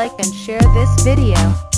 like and share this video.